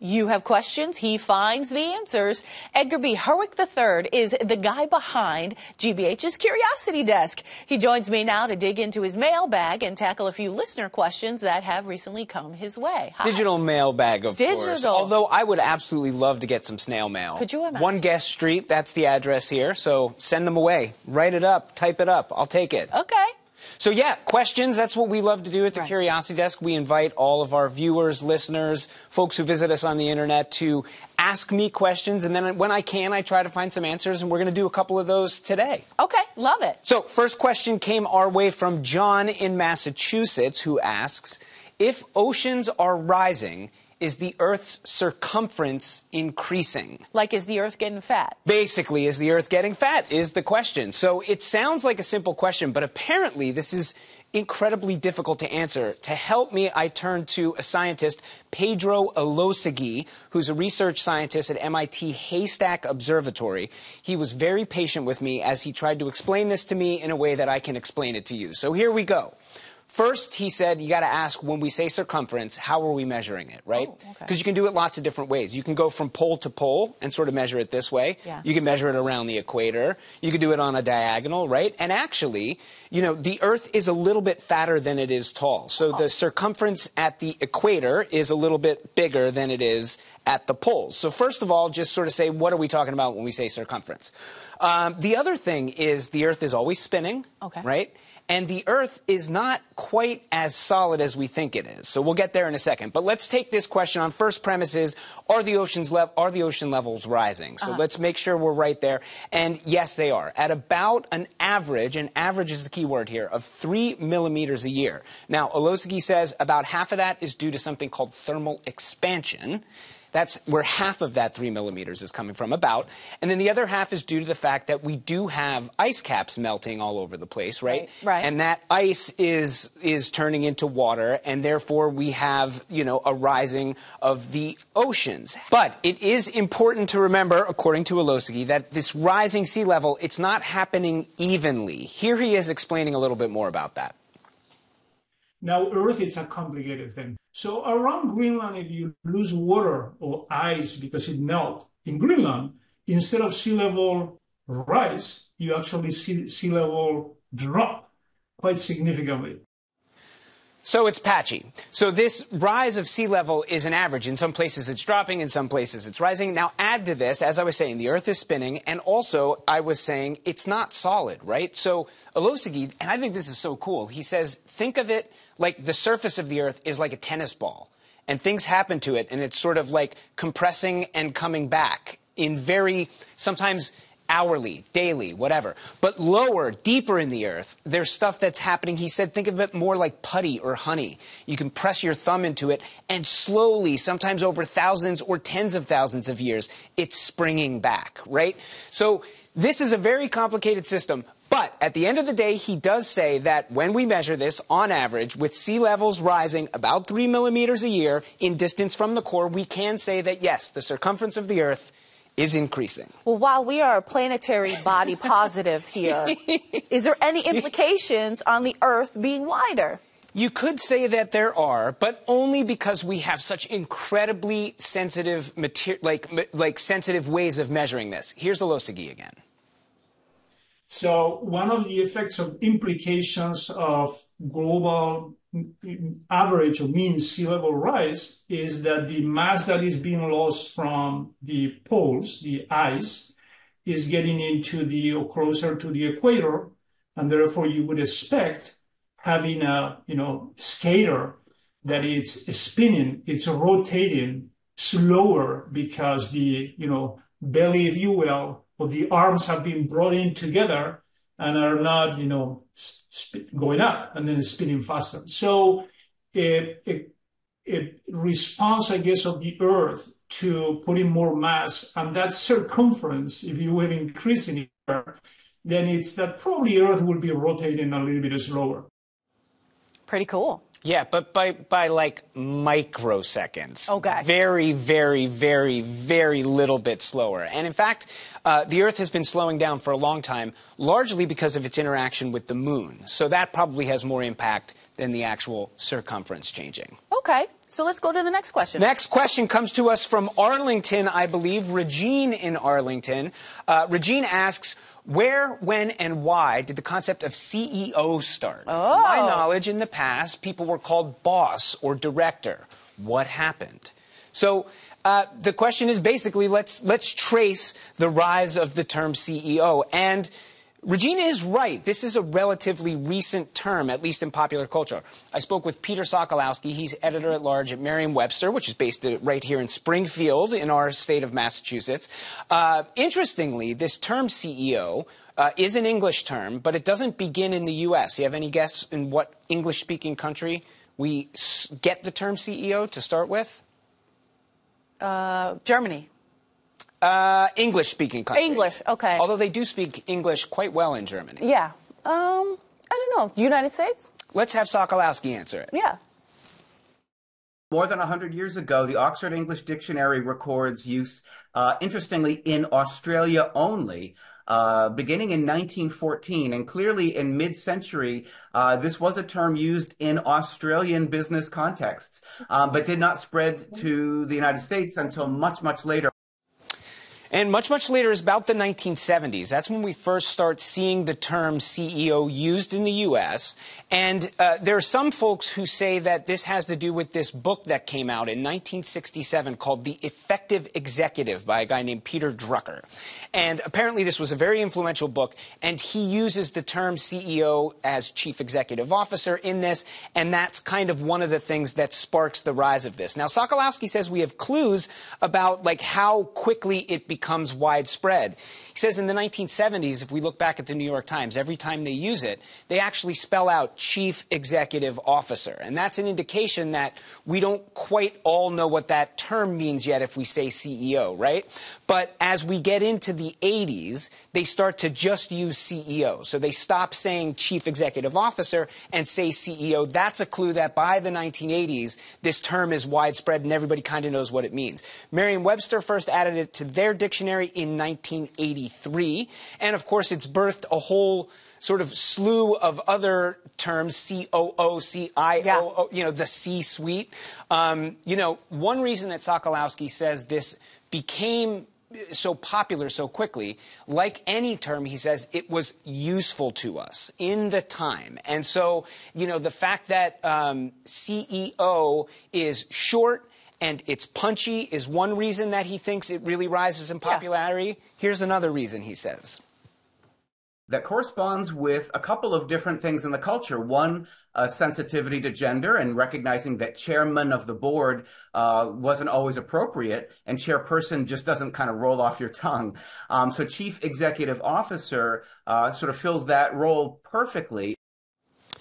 You have questions, he finds the answers. Edgar B. Herwick III is the guy behind GBH's Curiosity Desk. He joins me now to dig into his mailbag and tackle a few listener questions that have recently come his way. Hi. Digital mailbag, of Digital. course. Although I would absolutely love to get some snail mail. Could you imagine? One Guest Street, that's the address here. So send them away. Write it up, type it up. I'll take it. Okay. So yeah, questions, that's what we love to do at the right. Curiosity Desk. We invite all of our viewers, listeners, folks who visit us on the internet to ask me questions and then when I can I try to find some answers and we're going to do a couple of those today. Okay, love it. So, first question came our way from John in Massachusetts who asks, if oceans are rising, is the Earth's circumference increasing? Like, is the Earth getting fat? Basically, is the Earth getting fat? Is the question. So it sounds like a simple question, but apparently this is incredibly difficult to answer. To help me, I turned to a scientist, Pedro Elosegui, who's a research scientist at MIT Haystack Observatory. He was very patient with me as he tried to explain this to me in a way that I can explain it to you. So here we go. First, he said you got to ask when we say circumference, how are we measuring it, right? Because oh, okay. you can do it lots of different ways. You can go from pole to pole and sort of measure it this way. Yeah. You can measure it around the equator. You can do it on a diagonal, right? And actually, you know, the Earth is a little bit fatter than it is tall. So oh. the circumference at the equator is a little bit bigger than it is at the poles. So first of all, just sort of say, what are we talking about when we say circumference? Um, the other thing is the Earth is always spinning, okay. right? And the Earth is not quite as solid as we think it is. So we'll get there in a second. But let's take this question on first premise is, are the, oceans le- are the ocean levels rising? So uh-huh. let's make sure we're right there. And yes, they are. At about an average, and average is the key word here, of three millimeters a year. Now, Elosegui says about half of that is due to something called thermal expansion. That's where half of that three millimeters is coming from, about. And then the other half is due to the fact that we do have ice caps melting all over the place, right? Right. right. And that ice is is turning into water, and therefore we have, you know, a rising of the oceans. But it is important to remember, according to Elosegui, that this rising sea level, it's not happening evenly. Here he is explaining a little bit more about that. Now, Earth is a complicated thing. So around Greenland, if you lose water or ice because it melts in Greenland, instead of sea level rise, you actually see sea level drop quite significantly. So it's patchy. So this rise of sea level is an average. In some places it's dropping, in some places it's rising. Now add to this, as I was saying, the Earth is spinning, and also I was saying it's not solid, right? So Elosegui, and I think this is so cool, he says, think of it like the surface of the Earth is like a tennis ball, and things happen to it, and it's sort of like compressing and coming back in very, sometimes hourly, daily, whatever. But lower, deeper in the earth, there's stuff that's happening. He said, think of it more like putty or honey. You can press your thumb into it, and slowly, sometimes over thousands or tens of thousands of years, it's springing back, right? So this is a very complicated system. But at the end of the day, he does say that when we measure this, on average, with sea levels rising about three millimeters a year in distance from the core, we can say that yes, the circumference of the Earth is increasing. Well, while we are a planetary body positive here, is there any implications on the Earth being wider? You could say that there are, but only because we have such incredibly sensitive, like, like sensitive ways of measuring this. Here's Elosegui again. So one of the effects of implications of global mm, average or mean sea level rise is that the mass that is being lost from the poles, the ice, is getting into the or closer to the equator, and therefore you would expect having a you know skater that it's spinning, it's rotating slower because the you know belly, if you will, or the arms have been brought in together and are not, you know, going up and then spinning faster. So it, it, it responds, I guess, of the Earth to putting more mass and that circumference, if you will, increasing here, then it's that probably Earth will be rotating a little bit slower. Pretty cool. Yeah, but by, by like microseconds. Okay. Very, very, very, very little bit slower. And in fact, uh, the Earth has been slowing down for a long time, largely because of its interaction with the moon. So that probably has more impact than the actual circumference changing. Okay, so let's go to the next question. Next question comes to us from Arlington, I believe. Regine in Arlington. Uh, Regine asks, where, when, and why did the concept of CEO start? Oh. To my knowledge, in the past, people were called boss or director. What happened? So uh, the question is basically let's let's trace the rise of the term CEO and. Regina is right. This is a relatively recent term, at least in popular culture. I spoke with Peter Sokolowski. He's editor at large at Merriam-Webster, which is based right here in Springfield, in our state of Massachusetts. Uh, interestingly, this term CEO uh, is an English term, but it doesn't begin in the U.S. You have any guess in what English-speaking country we get the term CEO to start with? Uh, Germany. Uh, English speaking country. English, okay. Although they do speak English quite well in Germany. Yeah. Um, I don't know. United States? Let's have Sokolowski answer it. Yeah. More than 100 years ago, the Oxford English Dictionary records use, uh, interestingly, in Australia only, uh, beginning in 1914. And clearly, in mid century, uh, this was a term used in Australian business contexts, um, but did not spread to the United States until much, much later. And much, much later is about the 1970s. That's when we first start seeing the term CEO used in the U.S. And uh, there are some folks who say that this has to do with this book that came out in 1967 called The Effective Executive by a guy named Peter Drucker. And apparently this was a very influential book, and he uses the term CEO as Chief Executive Officer in this, and that's kind of one of the things that sparks the rise of this. Now, Sokolowski says we have clues about like how quickly it becomes becomes widespread. He says in the 1970s, if we look back at the New York Times, every time they use it, they actually spell out chief executive officer. And that's an indication that we don't quite all know what that term means yet if we say CEO, right? But as we get into the 80s, they start to just use CEO. So they stop saying chief executive officer and say CEO. That's a clue that by the 1980s, this term is widespread and everybody kind of knows what it means. Merriam Webster first added it to their dictionary in 1983. And of course, it's birthed a whole sort of slew of other terms, COO, CIO, you know, the C suite. Um, you know, one reason that Sokolowski says this became so popular so quickly, like any term, he says it was useful to us in the time. And so, you know, the fact that um, CEO is short and it's punchy is one reason that he thinks it really rises in popularity. Yeah. Here's another reason he says. That corresponds with a couple of different things in the culture. One, a sensitivity to gender and recognizing that chairman of the board uh, wasn't always appropriate, and chairperson just doesn't kind of roll off your tongue. Um, so, chief executive officer uh, sort of fills that role perfectly.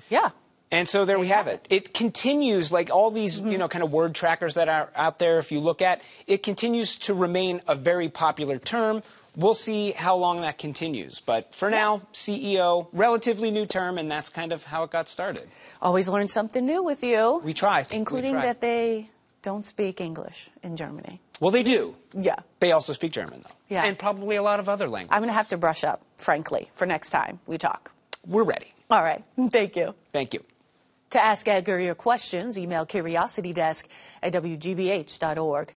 Yeah. And so there we have it. It continues, like all these, mm-hmm. you know, kind of word trackers that are out there, if you look at, it continues to remain a very popular term. We'll see how long that continues. But for now, CEO, relatively new term, and that's kind of how it got started. Always learn something new with you. We try. Including we try. that they don't speak English in Germany. Well, they do. Yeah. They also speak German, though. Yeah. And probably a lot of other languages. I'm going to have to brush up, frankly, for next time we talk. We're ready. All right. Thank you. Thank you. To ask Edgar your questions, email curiositydesk at wgbh.org.